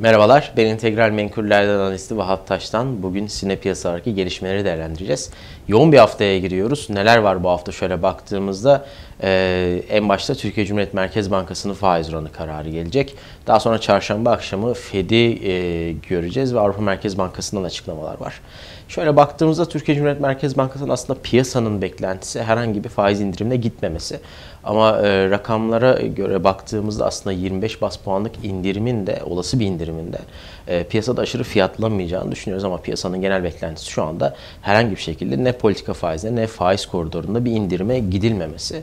Merhabalar, ben İntegral Menkuller'den analisti Vahap Taş'tan. Bugün sine piyasalardaki gelişmeleri değerlendireceğiz. Yoğun bir haftaya giriyoruz. Neler var bu hafta şöyle baktığımızda e, en başta Türkiye Cumhuriyet Merkez Bankası'nın faiz oranı kararı gelecek. Daha sonra çarşamba akşamı Fed'i e, göreceğiz ve Avrupa Merkez Bankası'ndan açıklamalar var. Şöyle baktığımızda Türkiye Cumhuriyet Merkez Bankası'nın aslında piyasanın beklentisi herhangi bir faiz indirimine gitmemesi. Ama e, rakamlara göre baktığımızda aslında 25 bas puanlık indirimin de olası bir indirimin de e, piyasada aşırı fiyatlanmayacağını düşünüyoruz ama piyasanın genel beklentisi şu anda herhangi bir şekilde ne politika faizine ne faiz koridorunda bir indirime gidilmemesi.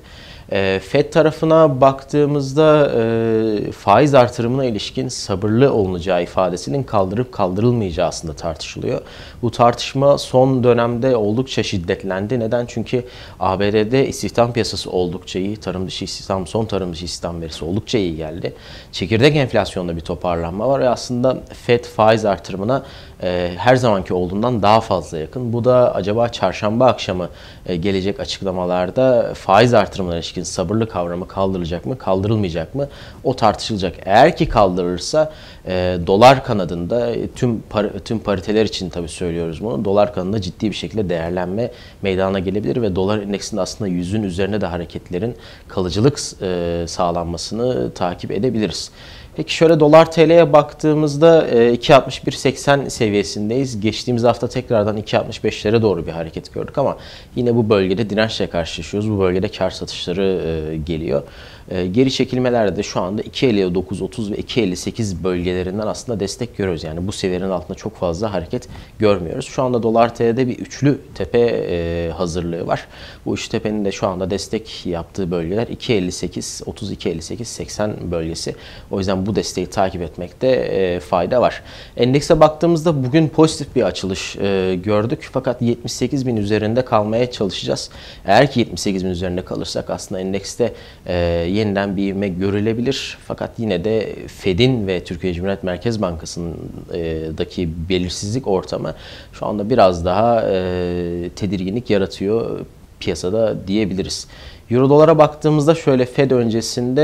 E, FED tarafına baktığımızda e, faiz artırımına ilişkin sabırlı olunacağı ifadesinin kaldırıp kaldırılmayacağı aslında tartışılıyor. Bu tartışma son dönemde oldukça şiddetlendi. Neden? Çünkü ABD'de istihdam piyasası oldukça iyi. Tarım dışı istihdam, son tarım dışı istihdam verisi oldukça iyi geldi. Çekirdek enflasyonda bir toparlanma var ve aslında FED faiz artırımına e, her zamanki olduğundan daha fazla yakın. Bu da acaba çarşamba akşamı e, gelecek açıklamalarda faiz artırımına ilişkin sabırlı kavramı kaldırılacak mı, kaldırılmayacak mı? O tartışılacak. Eğer ki kaldırılırsa e, dolar kanadında e, tüm par tüm pariteler için tabii söylüyoruz bunu. Dolar kanadında ciddi bir şekilde değerlenme meydana gelebilir ve dolar endeksinde aslında yüzün üzerine de hareketlerin kalıcılık e, sağlanmasını takip edebiliriz. Peki şöyle dolar TL'ye baktığımızda 2.61.80 e, seviyesindeyiz. Geçtiğimiz hafta tekrardan 2.65'lere doğru bir hareket gördük ama yine bu bölgede dirençle karşılaşıyoruz. Bu bölgede kar satışları e, geliyor. E, geri çekilmelerde de şu anda 2.59.30 ve 2.58 bölgelerinden aslında destek görüyoruz. Yani bu seviyenin altında çok fazla hareket görmüyoruz. Şu anda dolar TL'de bir üçlü tepe hazırlığı var. Bu üç tepenin de şu anda destek yaptığı bölgeler 2.58, 30, 2.58, 80 bölgesi. O yüzden bu desteği takip etmekte e, fayda var. Endekse baktığımızda bugün pozitif bir açılış e, gördük. Fakat 78 bin üzerinde kalmaya çalışacağız. Eğer ki 78 bin üzerinde kalırsak aslında endekste e, yeniden bir ivme görülebilir. Fakat yine de Fed'in ve Türkiye Cumhuriyet Merkez Bankası'ndaki belirsizlik ortamı şu anda biraz daha e, tedirginlik yaratıyor piyasada diyebiliriz. Euro dolara baktığımızda şöyle Fed öncesinde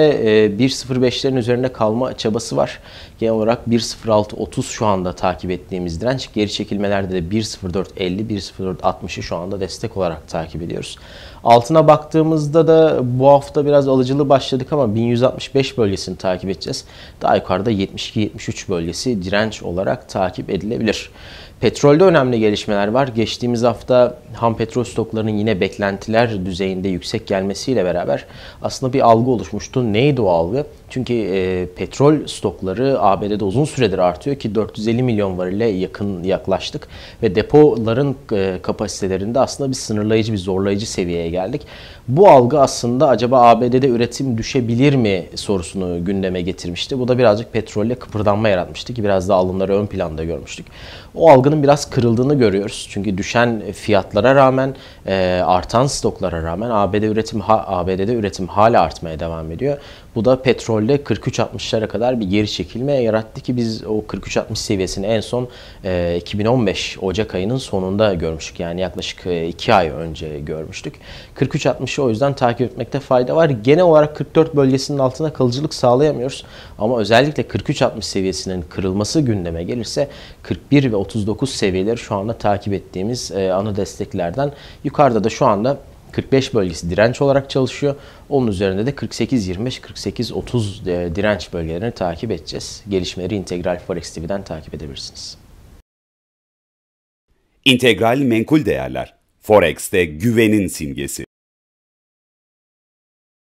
1.05'lerin e, üzerinde kalma çabası var. Genel olarak 1.06.30 şu anda takip ettiğimiz direnç. Geri çekilmelerde de 1.04.50, 1.04.60'ı şu anda destek olarak takip ediyoruz. Altına baktığımızda da bu hafta biraz alıcılı başladık ama 1165 bölgesini takip edeceğiz. Daha yukarıda 72-73 bölgesi direnç olarak takip edilebilir. Petrolde önemli gelişmeler var. Geçtiğimiz hafta ham petrol stoklarının yine beklentiler düzeyinde yüksek gelmesiyle beraber aslında bir algı oluşmuştu. Neydi o algı? Çünkü e, petrol stokları ABD'de uzun süredir artıyor ki 450 milyon varile yakın yaklaştık ve depoların e, kapasitelerinde aslında bir sınırlayıcı, bir zorlayıcı seviyeye geldik. Bu algı aslında acaba ABD'de üretim düşebilir mi sorusunu gündeme getirmişti. Bu da birazcık petrolle kıpırdanma yaratmıştı ki biraz da alımları ön planda görmüştük. O algının biraz kırıldığını görüyoruz. Çünkü düşen fiyatlara rağmen, e, artan stoklara rağmen ABD üretim ABD'de üretim hala artmaya devam ediyor. Bu da petrolde 43-60'lara kadar bir geri çekilme yarattı ki biz o 43-60 seviyesini en son e, 2015 Ocak ayının sonunda görmüştük. Yani yaklaşık 2 e, ay önce görmüştük. 43-60'ı o yüzden takip etmekte fayda var. Genel olarak 44 bölgesinin altına kalıcılık sağlayamıyoruz. Ama özellikle 43-60 seviyesinin kırılması gündeme gelirse 41 ve 39 seviyeleri şu anda takip ettiğimiz e, ana desteklerden. Yukarıda da şu anda 45 bölgesi direnç olarak çalışıyor. Onun üzerinde de 48-25, 48-30 e, direnç bölgelerini takip edeceğiz. Gelişmeleri Integral Forex TV'den takip edebilirsiniz. İntegral Menkul Değerler Forex'te güvenin simgesi.